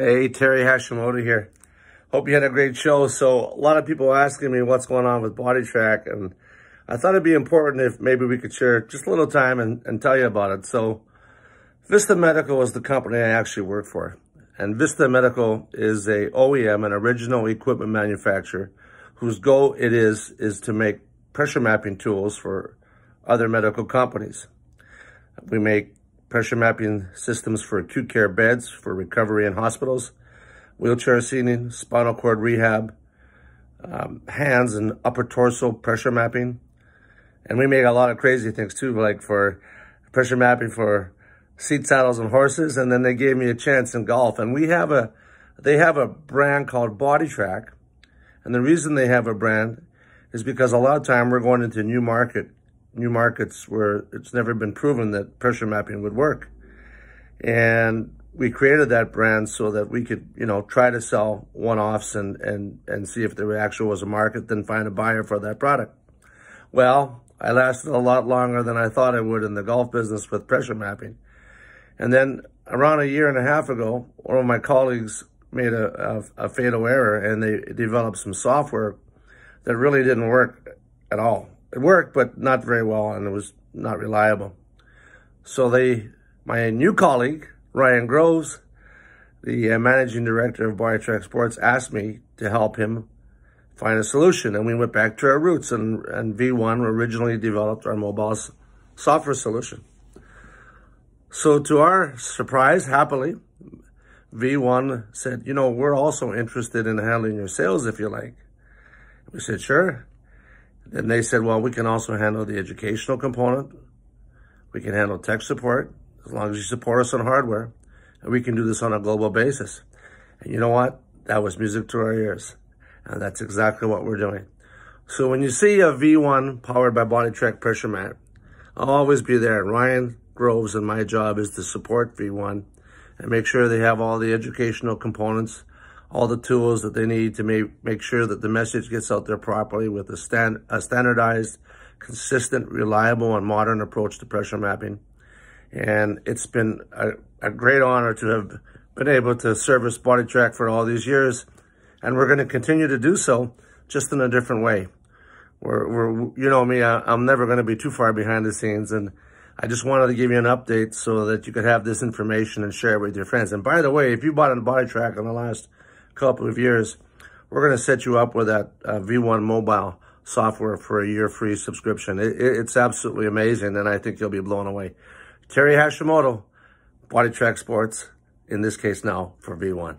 Hey, Terry Hashimoto here. Hope you had a great show. So a lot of people asking me what's going on with BodiTrak and I thought it'd be important if maybe we could share just a little time and, and tell you about it. So Vista Medical is the company I actually work for. And Vista Medical is a OEM, an original equipment manufacturer, whose goal it is, is to make pressure mapping tools for other medical companies. We make pressure mapping systems for acute care beds, for recovery in hospitals, wheelchair seating, spinal cord rehab, um, hands and upper torso pressure mapping. And we make a lot of crazy things too, like for pressure mapping for seat saddles and horses. And then they gave me a chance in golf. And we have a, they have a brand called BodiTrak. And the reason they have a brand is because a lot of time we're going into new market new markets where it's never been proven that pressure mapping would work. And we created that brand so that we could, you know, try to sell one-offs and, and, and see if there actually was a market, then find a buyer for that product. Well, I lasted a lot longer than I thought I would in the golf business with pressure mapping. And then around a year and a half ago, one of my colleagues made a, a, a fatal error and they developed some software that really didn't work at all it worked, but not very well, and it was not reliable. So they, my new colleague, Ryan Groves, the uh, managing director of BodiTrak Sports, asked me to help him find a solution. And we went back to our roots, and, and V1 originally developed our mobile software solution. So to our surprise, happily, V1 said, you know, we're also interested in handling your sales if you like. We said, sure. Then they said, well, we can also handle the educational component. We can handle tech support as long as you support us on hardware. And we can do this on a global basis. And you know what? That was music to our ears. And that's exactly what we're doing. So when you see a V1 powered by BodiTrak Pressure Mat, I'll always be there. Ryan Groves and my job is to support V1 and make sure they have all the educational components all the tools that they need to make, make sure that the message gets out there properly with a, stand, a standardized, consistent, reliable, and modern approach to pressure mapping. And it's been a, a great honor to have been able to service BodiTrak for all these years. And we're going to continue to do so just in a different way. We're, we're you know me, I, I'm never going to be too far behind the scenes. And I just wanted to give you an update so that you could have this information and share it with your friends. And by the way, if you bought a BodiTrak in the last couple of years, we're going to set you up with that uh, V1 mobile software for a year free subscription. It, it, it's absolutely amazing, and I think you'll be blown away. Terry Hashimoto, BodiTrak Sports, in this case now for V1.